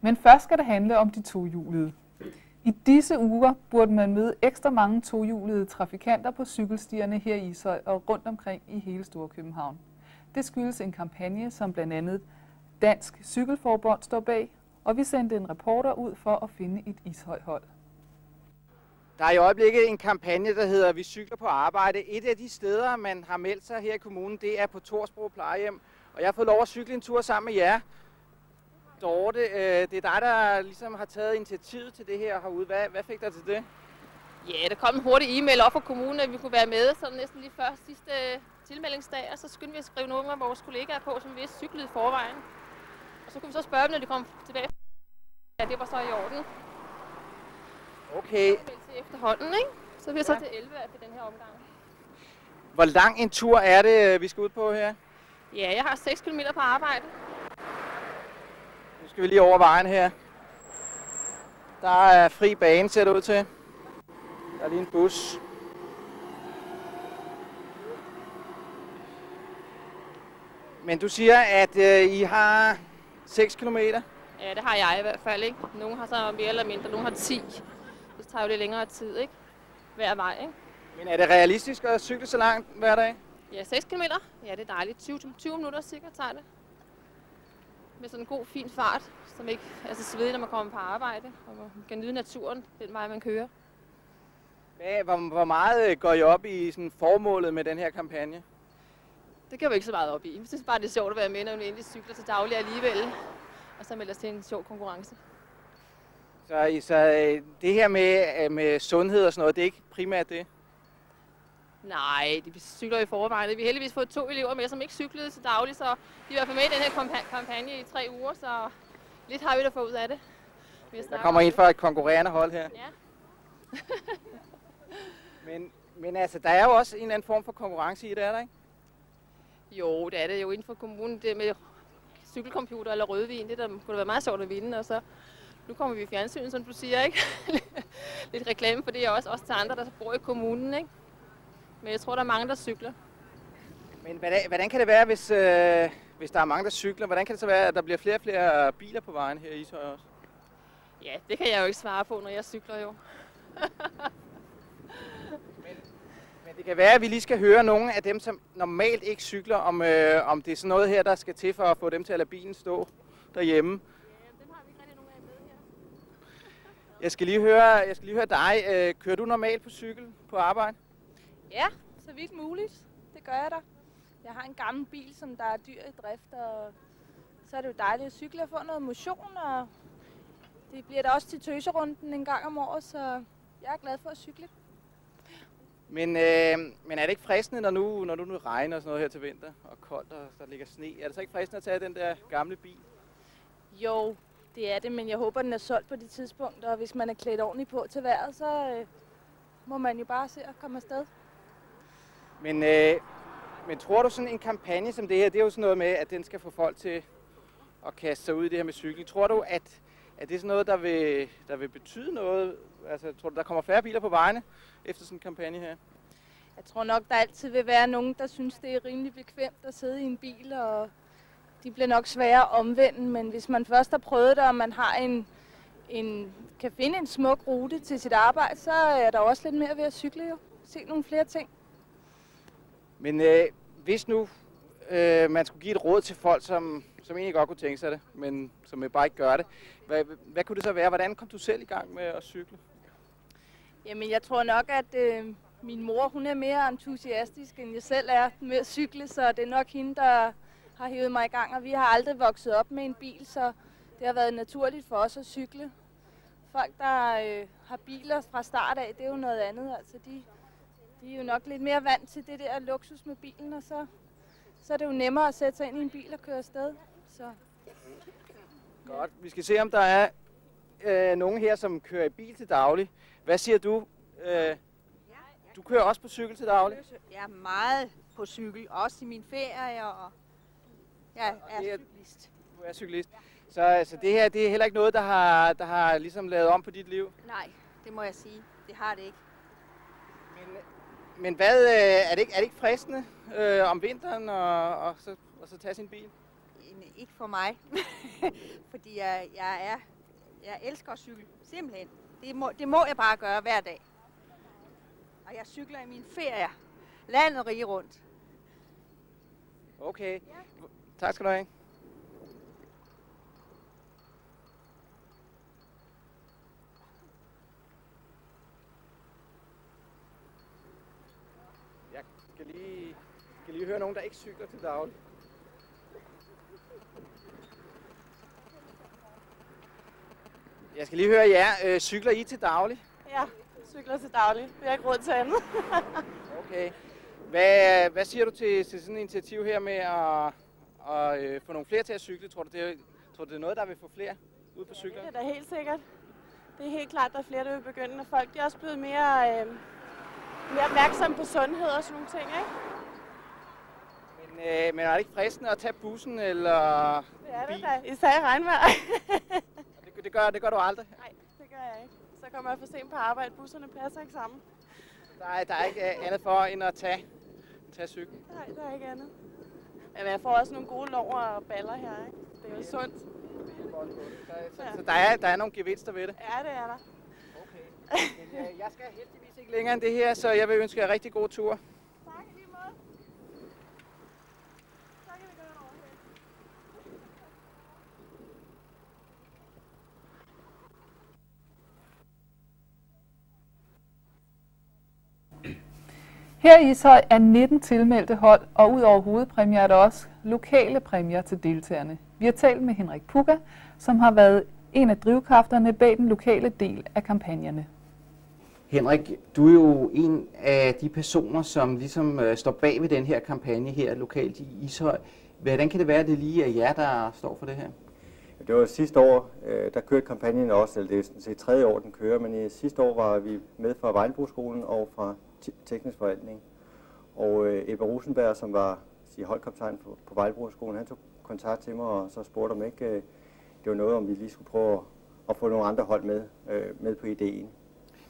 Men først skal det handle om de tohjulede. I disse uger burde man møde ekstra mange tohjulede trafikanter på cykelstierne her i Ishøj og rundt omkring i hele Storkøbenhavn. Det skyldes en kampagne, som blandt andet Dansk Cykelforbund står bag, og vi sendte en reporter ud for at finde et Ishøj-hold. Der er i øjeblikket en kampagne, der hedder Vi cykler på arbejde. Et af de steder, man har meldt sig her i kommunen, det er på Torsbro plejehjem. Og jeg har fået lov at cykle en tur sammen med jer. Dorte, øh, det er dig, der ligesom har taget initiativet til det her herude. Hvad, hvad fik dig til det? Ja, der kom en hurtig e-mail op fra kommunen, at vi kunne være med, så næsten lige før sidste tilmeldingsdag, og så skyndte vi at skrive nogle af vores kollegaer på, som vi cyklede i forvejen. Og så kunne vi så spørge dem, når de kom tilbage. Ja, det var så i orden. Okay. Til efterhånden, ikke? Så er vi ja. så til 11 til den her omgang. Hvor lang en tur er det, øh, vi skal ud på her? Ja, jeg har 6 km på arbejde. Skal vi lige over vejen her. Der er fri bane, ser det ud til. Der er lige en bus. Men du siger, at øh, I har 6 km? Ja, det har jeg i hvert fald. Ikke? Nogle har så mere eller mindre, nogle har 10. Det tager jo lidt længere tid, ikke? Hver vej, ikke? Men er det realistisk at cykle så langt hver dag? Ja, 6 km. Ja, det er dejligt. 20, 20 minutter cirka tager det. Med sådan en god, fin fart, som ikke er så svedig, når man kommer på arbejde. Og man kan nyde naturen, den vej man kører. Hvad, hvor, hvor meget øh, går I op i sådan formålet med den her kampagne? Det kan vi ikke så meget op i. Vi synes bare, det er sjovt at være med, når vi endelig cykler til daglig alligevel. Og så melde os til en sjov konkurrence. Så, så øh, det her med, øh, med sundhed og sådan noget, det er ikke primært det? Nej, de cykler i forvejen. Vi har heldigvis fået to elever med, som ikke cyklede til daglig, så de er i hvert fald med i den her kampagne i tre uger, så lidt har vi da fået ud af det. Der kommer en fra et konkurrerende hold her. Ja. men, men altså, der er jo også en eller anden form for konkurrence i det, er der ikke? Jo, det er det jo inden for kommunen. Det med cykelcomputer eller rødvin, det der kunne da være meget sjovt at vinde. Og så nu kommer vi i fjernsynet, som du siger, ikke? Lidt reklame for det er også, også til andre, der bor i kommunen, ikke? Men jeg tror, der er mange, der cykler. Men hvordan, hvordan kan det være, hvis, øh, hvis der er mange, der cykler? Hvordan kan det så være, at der bliver flere og flere biler på vejen her i Ishøj også? Ja, det kan jeg jo ikke svare på, når jeg cykler jo. men, men det kan være, at vi lige skal høre nogle af dem, som normalt ikke cykler, om, øh, om det er sådan noget her, der skal til for at få dem til at lade bilen stå derhjemme. Jeg skal lige høre, jeg skal lige høre dig. Øh, kører du normalt på cykel på arbejde? Ja, så vidt muligt. Det gør jeg da. Jeg har en gammel bil, som der er dyr i drift, og så er det jo dejligt at cykle og få noget motion, og det bliver da også til tøserunden en gang om året, så jeg er glad for at cykle. Men, øh, men er det ikke fristende, når nu, når nu regner og sådan noget her til vinter, og koldt, og der ligger sne, er det så ikke fristende at tage den der gamle bil? Jo, det er det, men jeg håber, den er solgt på det tidspunkt, og hvis man er klædt ordentligt på til vejret, så øh, må man jo bare se at komme afsted. Men, øh, men tror du sådan en kampagne som det her, det er jo sådan noget med, at den skal få folk til at kaste sig ud i det her med cykling. Tror du, at, at det er sådan noget, der vil, der vil betyde noget? Altså, tror du, der kommer færre biler på vejene efter sådan en kampagne her? Jeg tror nok, der altid vil være nogen, der synes, det er rimelig bekvemt at sidde i en bil, og de bliver nok svære at omvende, men hvis man først har prøvet det, og man har en, en, kan finde en smuk rute til sit arbejde, så er der også lidt mere ved at cykle jo. Se nogle flere ting. Men øh, hvis nu øh, man skulle give et råd til folk, som, som egentlig godt kunne tænke sig det, men som øh, bare ikke gør det, hvad, hvad kunne det så være? Hvordan kom du selv i gang med at cykle? Jamen, jeg tror nok, at øh, min mor hun er mere entusiastisk, end jeg selv er med at cykle, så det er nok hende, der har hævet mig i gang. Og vi har aldrig vokset op med en bil, så det har været naturligt for os at cykle. Folk, der øh, har biler fra start af, det er jo noget andet. Altså, de, de er jo nok lidt mere vant til det der luksus med bilen, og så, så er det jo nemmere at sætte sig ind i en bil og køre afsted. Så. Godt. Vi skal se, om der er øh, nogen her, som kører i bil til daglig. Hvad siger du? Øh, du kører også på cykel til daglig? Jeg er meget på cykel, også i min ferie, og jeg er cyklist. Du er cyklist. Så, så det her det er heller ikke noget, der har, der har ligesom lavet om på dit liv? Nej, det må jeg sige. Det har det ikke. Men, men hvad, øh, er, det ikke, er det ikke fristende øh, om vinteren og, og, så, og så tage sin bil? ikke for mig. Fordi jeg, jeg, er, jeg elsker at cykle, simpelthen. Det må, det må jeg bare gøre hver dag. Og jeg cykler i min ferie. Landet rige rundt. Okay. Tak skal du have. Jeg skal lige, skal lige høre nogen, der ikke cykler til daglig. Jeg skal lige høre jer. Øh, cykler I til daglig? Ja, cykler til daglig. Vi har ikke råd til andet. Okay. Hvad, hvad siger du til, til sådan et initiativ her med at, at øh, få nogle flere til at cykle? Tror du, det er, tror du, det er noget, der vil få flere ud på cykler? Det er da helt sikkert. Det er helt klart, at der er flere, der vil begynde. Og folk de er også blevet mere, øh, mere opmærksomme på sundhed og sådan nogle ting, ikke? Men, øh, men er det ikke fristende at tage bussen, eller Det er det da. Især i regnvejr. Det, det, gør, det gør du aldrig. Nej, det gør jeg ikke. Så kommer jeg for sent på arbejde. Busserne passer ikke sammen. Der er, der er ikke øh, andet for, end at tage, tage cyklen. Nej, der er ikke andet. Men jeg får også nogle gode lover og baller her, ikke? Det er jo sundt. Så, så der, er, der er nogle gevinster ved det. Ja, det er der. Okay. Men, øh, jeg skal heldigvis ikke længere end det her, så jeg vil ønske jer rigtig god tur. Tak i lige måde. Så kan vi gå over her. Her i Ishøj er 19 tilmeldte hold, og ud over hovedpræmier er der også lokale præmier til deltagerne. Vi har talt med Henrik Puga, som har været en af drivkræfterne bag den lokale del af kampagnerne. Henrik, du er jo en af de personer, som ligesom øh, står bag ved den her kampagne her lokalt i Ishøj. Hvordan kan det være, at det lige er jer, der står for det her? Det var sidste år, øh, der kørte kampagnen også, eller det er sådan set tredje år, den kører, men i sidste år var vi med fra Vejlbroskolen og fra teknisk forvaltning. Og øh, Ebbe Rosenberg, som var sige, holdkaptajn på, på Vejlbroskolen, han tog kontakt til mig og så spurgte om ikke, øh, det var noget, om vi lige skulle prøve at, at få nogle andre hold med, øh, med på ideen.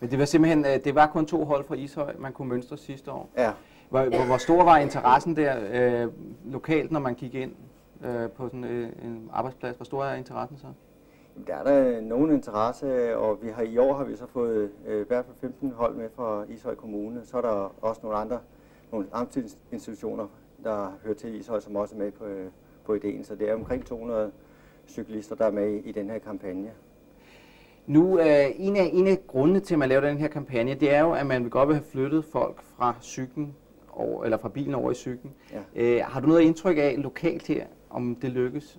Men det var simpelthen, øh, det var kun to hold fra Ishøj, man kunne mønstre sidste år. Ja, Hvor, hvor, hvor stor var interessen der øh, lokalt, når man gik ind øh, på sådan øh, en arbejdsplads? Hvor stor er interessen så? Der er der nogen interesse, og vi har i år har vi så fået øh, i hvert fald 15 hold med fra Ishøj Kommune. Så er der også nogle andre nogle amtsinstitutioner, der hører til Ishøj, som også er med på, øh, på ideen. Så det er omkring 200 cyklister, der er med i, i den her kampagne. Nu, øh, en, af, en af grundene til, at man laver den her kampagne, det er jo, at man vil godt vil have flyttet folk fra cyklen, over, eller fra bilen over i cyklen. Ja. Øh, har du noget indtryk af lokalt her, om det lykkes?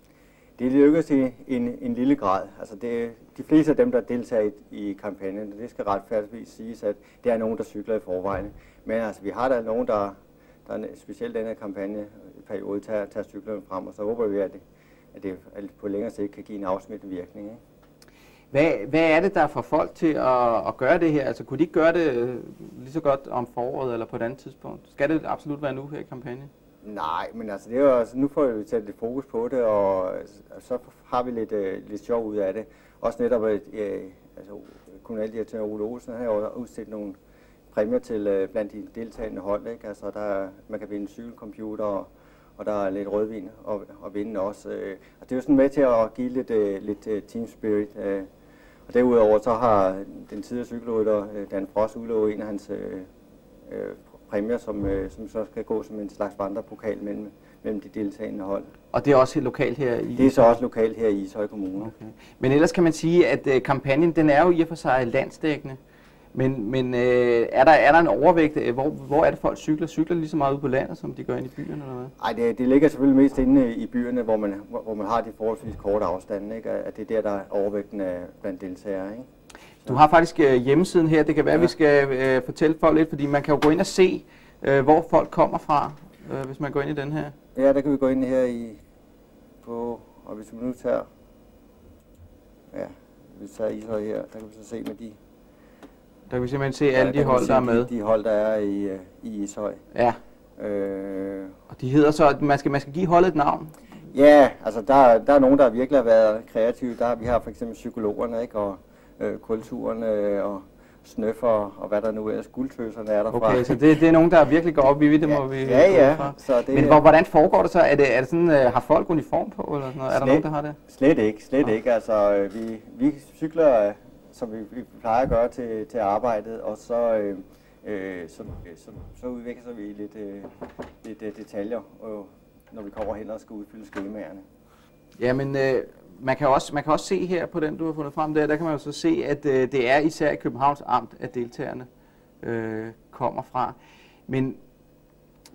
Det lykkes i en, en lille grad. Altså det, de fleste af dem, der deltager i, i kampagnen, det skal retfærdigvis siges, at det er nogen, der cykler i forvejen. Men altså, vi har der nogen, der, der specielt den her kampagneperiode øh, tager, tager cyklerne frem, og så håber vi, at det, at det på længere sigt kan give en afsmittende virkning. Ikke? Hvad, hvad er det, der får folk til at, at gøre det her? Altså, kunne de ikke gøre det øh, lige så godt om foråret eller på et andet tidspunkt? Skal det absolut være nu her i kampagnen? Nej, men altså, det er også, nu får vi sat lidt fokus på det, og øh, så har vi lidt, øh, lidt sjov ud af det. Også netop, at øh, altså, kommunaldirektør Ole Olsen har jo udstedt nogle præmier til øh, blandt de deltagende hold. Ikke? Altså, der, er- man kan vinde en cykelcomputer, og, og der er lidt rødvin og, og vinde også. Øh. Og det er jo sådan med til at give lidt, øh, lidt øh, team spirit. Øh. Og derudover så har den tidligere cykelrytter øh, Dan Frost udlovet en af hans øh, øh, præmier, som, øh, som så skal gå som en slags vandrepokal mellem, mellem de deltagende hold. Og det er også lokalt her i... Det er så også lokalt her i Ishøj Kommune. Okay. Men ellers kan man sige, at øh, kampagnen, den er jo i og for sig landsdækkende. Men, men øh, er, der, er der en overvægt? Øh, Hvor, hvor er det folk cykler? Cykler lige så meget ude på landet, som de gør inde i byerne, eller hvad? Ej, det, det ligger selvfølgelig mest inde i byerne, hvor man, hvor, hvor man har de forholdsvis korte afstande, ikke? At det er der, der er overvægten af blandt deltagere, ikke? Du har faktisk øh, hjemmesiden her. Det kan være, Ja. vi skal øh, fortælle folk lidt, fordi man kan jo gå ind og se, øh, hvor folk kommer fra, øh, hvis man går ind i den her. Ja, der kan vi gå ind her i, på, og hvis vi nu tager, ja, hvis vi tager Ishøj her, der kan vi så se med de, Der kan vi simpelthen se ja, alle de hold, der er med. De, de hold, der er i, øh, i Ishøj. Ja, Øh, og de hedder så, at man skal, man skal give holdet et navn. Ja, altså der, der er nogen, der virkelig har været kreative. Der, vi har for eksempel psykologerne, ikke? og øh, kulturen, øh, og snøf og, hvad der nu ellers, guldtøserne er derfra. Okay, så det, det er nogen, der virkelig går op i det, det må Ja, vi ja, ja. fra. Så det Men er- hvor, hvordan foregår det så? Er det, er det sådan, øh, har folk uniform på, eller sådan noget? Er der Slet- nogen, der har det? Slet ikke, slet Nå. ikke. Altså, øh, vi, vi cykler, øh, som vi, vi plejer at gøre til, til arbejdet, og så, øh, øh, så, så, så udvikler vi lidt, øh, lidt øh, detaljer, øh, når vi kommer hen og skal udfylde skemaerne. Jamen, øh, man, kan også, man kan også se her på den, du har fundet frem der, der kan man jo så se, at øh, det er især i Københavns Amt, at deltagerne øh, kommer fra. Men,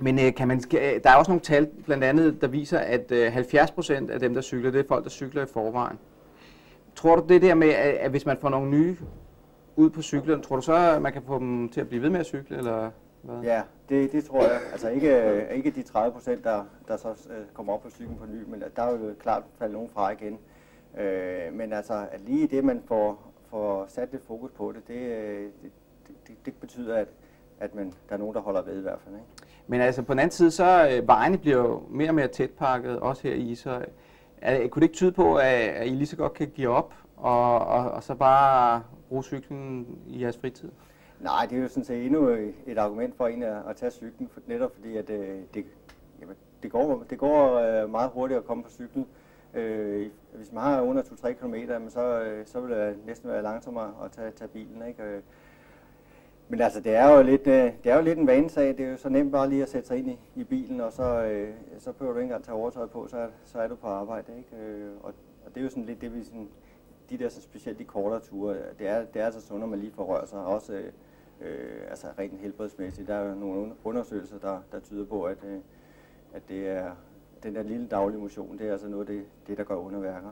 men øh, kan man, der er også nogle tal, blandt andet, der viser, at øh, 70 procent af dem, der cykler, det er folk, der cykler i forvejen. Tror du det der med, at, at hvis man får nogle nye ud på cyklen, tror du så, at man kan få dem til at blive ved med at cykle, eller hvad? Ja, det, det tror jeg. Altså ikke, ikke de 30 procent, der, der så øh, kommer op på cyklen på ny, men der er jo klart faldet nogen fra igen. Øh, men altså, at lige det, man får, får sat lidt fokus på det, det, øh, det, det, det, det betyder, at, at man, der er nogen, der holder ved i hvert fald. Ikke? Men altså på den anden side, så øh, vejene bliver jo mere og mere tætpakket, også her i Ishøj. Er, kunne det ikke tyde på, at, at I lige så godt kan give op, og, og, og så bare bruge cyklen i jeres fritid? Nej, det er jo sådan set endnu et argument for en at, at tage cyklen, for, netop fordi at, øh, det, jamen, det går, det går øh, meget hurtigt at komme på cyklen. Øh, hvis man har under 2-3 km, så, øh, så vil det næsten være langsommere at tage, tage bilen. Ikke? Øh, men altså, det er jo lidt, øh, det er jo lidt en vanesag. Det er jo så nemt bare lige at sætte sig ind i, i bilen, og så, øh, så behøver du ikke engang tage overtøjet på, så, er- så er du på arbejde. Ikke? Og, og det er jo sådan lidt det, vi sådan, de der så specielt de kortere ture, det er, det er altså sundt, man lige får rørt sig. Også øh, altså rent helbredsmæssigt. Der er jo nogle undersøgelser, der, der tyder på, at, øh, at det er den der lille daglige motion, det er altså noget af det, det der gør underværker.